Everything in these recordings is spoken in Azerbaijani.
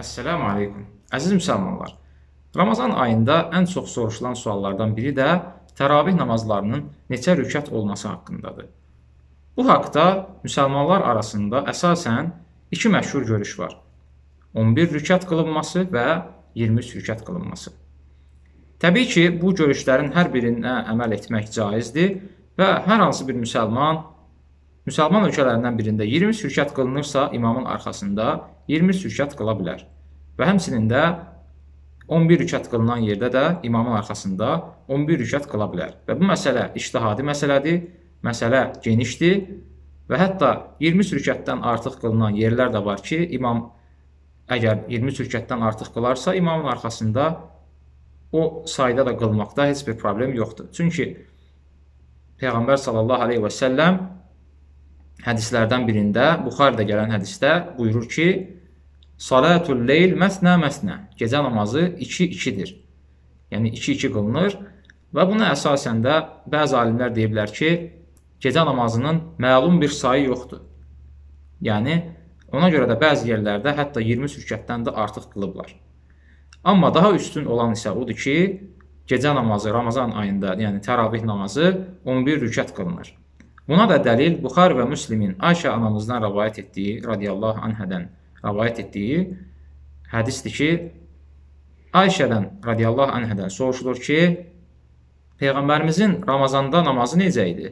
Əssəlamu aleykum. Əziz müsəlmanlar, Ramazan ayında ən çox soruşulan suallardan biri də təravih namazlarının neçə rükət olması haqqındadır. Bu haqda müsəlmanlar arasında əsasən iki məşhur görüş var. 11 rükət qılınması və 23 rükət qılınması. Təbii ki, bu görüşlərin hər birinə əməl etmək caizdir və hər hansı bir müsəlman Müsəlman ölkələrindən birində 20 sürkət qılınırsa, imamın arxasında 20 sürkət qıla bilər. Və həmçinin də 11 rükət qılınan yerdə də imamın arxasında 11 rükət qıla bilər. Və bu məsələ iştihadi məsələdir, məsələ genişdir və hətta 20 rükətdən artıq qılınan yerlər də var ki, imam əgər 20 rükətdən artıq qılarsa, imamın arxasında o sayda da qılmaqda heç bir problem yoxdur. Çünki Peyğəmbər sallallahu aleyhi və səlləm hədislərdən birində, Buxaridə gələn hədisdə buyurur ki, Salatul leyl məsnə məsnə. Gecə namazı 2-2-dir. Yəni 2-2 qılınır və buna əsasən də bəzi alimlər deyiblər ki, gecə namazının məlum bir sayı yoxdur. Yəni ona görə də bəzi yerlərdə hətta 20 sürkətdən də artıq qılıblar. Amma daha üstün olan isə odur ki, gecə namazı Ramazan ayında, yəni təravih namazı 11 rükət qılınır. Buna da dəlil Buxar və Müslimin Ayşə anamızdan rəvayət etdiyi, radiyallahu anhədən rəvayət etdiyi hədisdir ki, Ayşədən radiyallahu anhədən soruşulur ki, Peyğəmbərimizin Ramazanda namazı necə idi?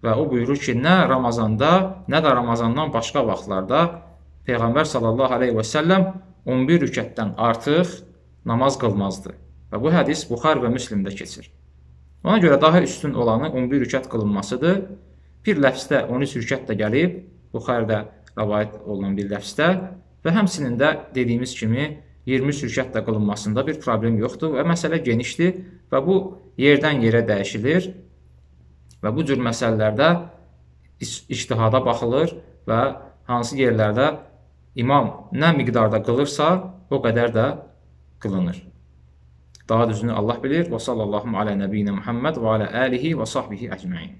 Və o buyurur ki, nə Ramazanda, nə də Ramazandan başqa vaxtlarda Peyğəmbər sallallahu aleyhi və səlləm 11 rükətdən artıq namaz qılmazdı. Və bu hədis Buxar və Müslimdə keçir. Ona görə daha üstün olanı 11 rükət qılınmasıdır. Bir ləfsdə 13 rükət də gəlib, Buxarədə rəvayət olunan bir ləfsdə və həmçinin də dediyimiz kimi 20 rükət də qılınmasında bir problem yoxdur və məsələ genişdir və bu yerdən yerə dəyişilir və bu cür məsələlərdə ictihada baxılır və hansı yerlərdə imam nə miqdarda qılırsa, o qədər də qılınır. Daha düzünü Allah bilir. Və sallallahu alə nəbiyyinə Muhammed və alə əlihi və sahbihi əcməin.